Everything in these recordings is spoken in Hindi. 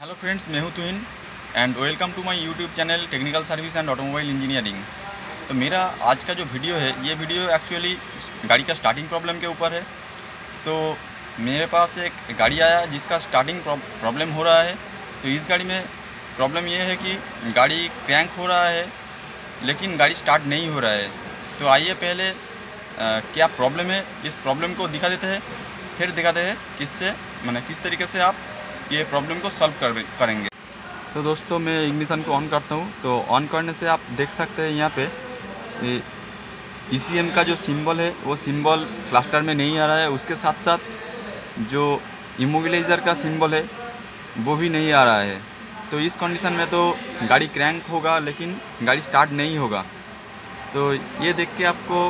हेलो फ्रेंड्स मैं हूँ Tuhin and welcome to my YouTube channel technical service and automobile engineering तो मेरा आज का जो वीडियो है ये वीडियो एक्चुअली गाड़ी का स्टार्टिंग प्रॉब्लम के ऊपर है। तो मेरे पास एक गाड़ी आया जिसका स्टार्टिंग प्रॉब्लम हो रहा है। तो इस गाड़ी में प्रॉब्लम ये है कि गाड़ी क्रैंक हो रहा है लेकिन गाड़ी स्टार्ट नहीं हो रहा है। तो आइए पहले आ, क्या प्रॉब्लम है? इस प्रॉब्लम को दिखा देते हैं फिर दिखाते हैं किससे मैंने किस तरीके से आप ये प्रॉब्लम को सॉल्व कर, करेंगे। तो दोस्तों, मैं इग्निशन को ऑन करता हूँ। तो ऑन करने से आप देख सकते हैं यहाँ पे ई e का जो सिंबल है, वो सिंबल क्लस्टर में नहीं आ रहा है। उसके साथ साथ जो इमोबिलाइज़र का सिंबल है, वो भी नहीं आ रहा है। तो इस कंडीशन में तो गाड़ी क्रैंक होगा, लेकिन गाड़ी स्टार्ट नहीं होगा। तो ये देख के आपको,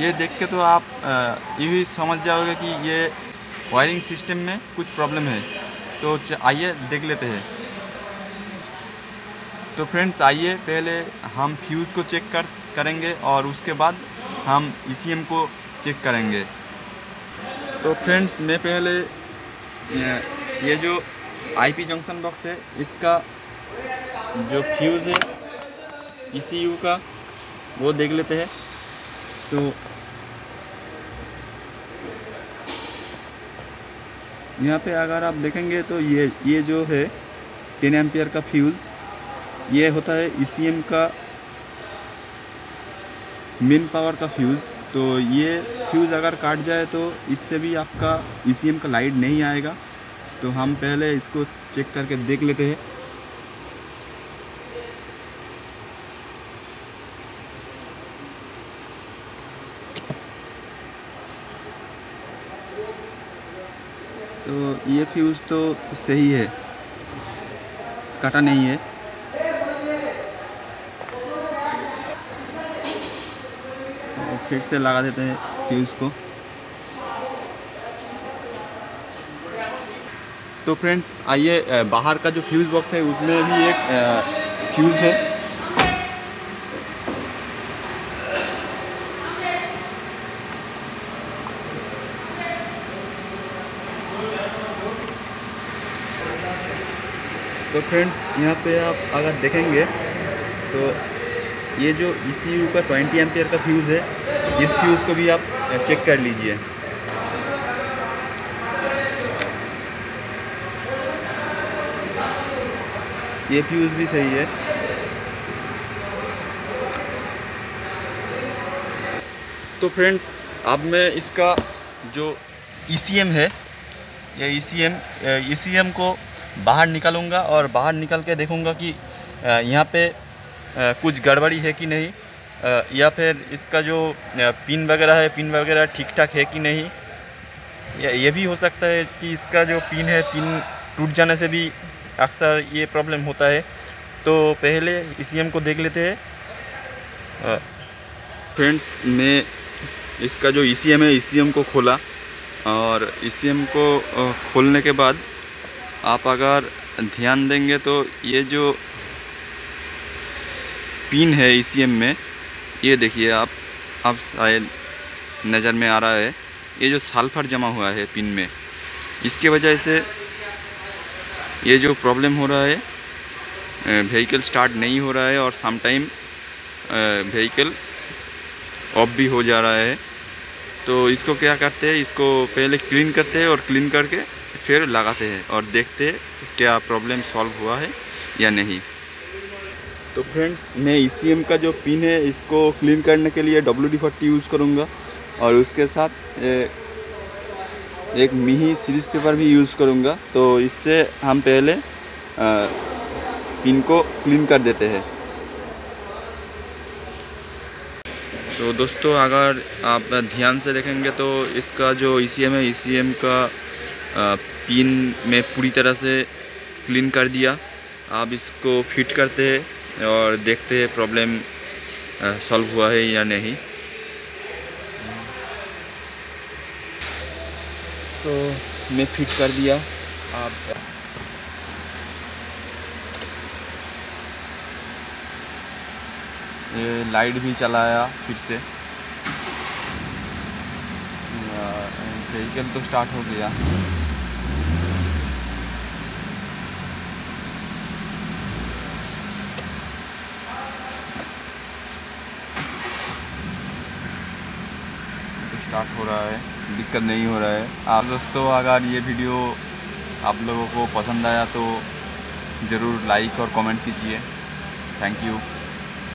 ये देख के तो आप ये भी समझ जाओगे कि ये वायरिंग सिस्टम में कुछ प्रॉब्लम है तो आइए देख लेते हैं। तो फ्रेंड्स, आइए पहले हम फ्यूज़ को चेक कर करेंगे और उसके बाद हम ई को चेक करेंगे। तो फ्रेंड्स, मैं पहले ये जो आईपी जंक्शन बॉक्स है, इसका जो फ्यूज़ है ई का, वो देख लेते हैं। तो यहाँ पे अगर आप देखेंगे तो ये ये जो है टेन एम्पियर का फ्यूज़, ये होता है ई e का मेन पावर का फ्यूज़। तो ये फ्यूज़ अगर काट जाए तो इससे भी आपका ई e का लाइट नहीं आएगा। तो हम पहले इसको चेक करके देख लेते हैं। तो ये फ्यूज़ तो सही है। कटा नहीं है। फिर से लगा देते हैं फ्यूज़ को। तो फ्रेंड्स आइए बाहर का जो फ्यूज़ बॉक्स है, उसमें भी एक फ्यूज़ है। तो फ्रेंड्स यहाँ पे आप अगर देखेंगे तो ये जो ई e का 20 एम्पियर का फ्यूज़ है, इस फ्यूज़ को भी आप चेक कर लीजिए। ये फ्यूज़ भी सही है। तो फ्रेंड्स अब मैं इसका जो ई e है, या ई सी एम को बाहर निकलूँगा और बाहर निकल के देखूँगा कि यहाँ पे कुछ गड़बड़ी है कि नहीं या फिर इसका जो पिन वगैरह है, पिन वगैरह ठीक ठाक है कि नहीं, या ये भी हो सकता है कि इसका जो पिन है, पिन टूट जाने से भी अक्सर ये प्रॉब्लम होता है। तो पहले ईसीएम को देख लेते हैं। फ्रेंड्स, मैं इसका जो ईसीएम है, ईसीएम को खोला और ईसीएम को खोलने के बाद आप अगर ध्यान देंगे तो ये जो पिन है ई में, ये देखिए आप अब शायद नज़र में आ रहा है, ये जो सल्फ़र जमा हुआ है पिन में, इसके वजह से ये जो प्रॉब्लम हो रहा है व्हीकल स्टार्ट नहीं हो रहा है और सम टाइम व्हीकल ऑफ़ भी हो जा रहा है। तो इसको क्या करते हैं, इसको पहले क्लीन करते हैं और क्लीन करके फिर लगाते हैं और देखते हैं क्या प्रॉब्लम सॉल्व हुआ है या नहीं। तो फ्रेंड्स मैं ई e का जो पिन है इसको क्लीन करने के लिए डब्ल्यू डी फोर्टी यूज़ करूँगा और उसके साथ ए, एक मिही सीरीज़ पेपर भी यूज़ करूँगा। तो इससे हम पहले आ, पिन को क्लीन कर देते हैं। तो दोस्तों अगर आप ध्यान से देखेंगे तो इसका जो ई e है ई e का पिन में पूरी तरह से क्लीन कर दिया। आप इसको फिट करते हैं और देखते हैं प्रॉब्लम सॉल्व हुआ है या नहीं। तो मैं फिट कर दिया। आप लाइट भी चलाया फिर से। व्हीकल तो स्टार्ट हो गया। स्टार्ट हो रहा है। दिक्कत नहीं हो रहा है। आप दोस्तों, अगर ये वीडियो आप लोगों को पसंद आया तो ज़रूर लाइक और कमेंट कीजिए। Thank you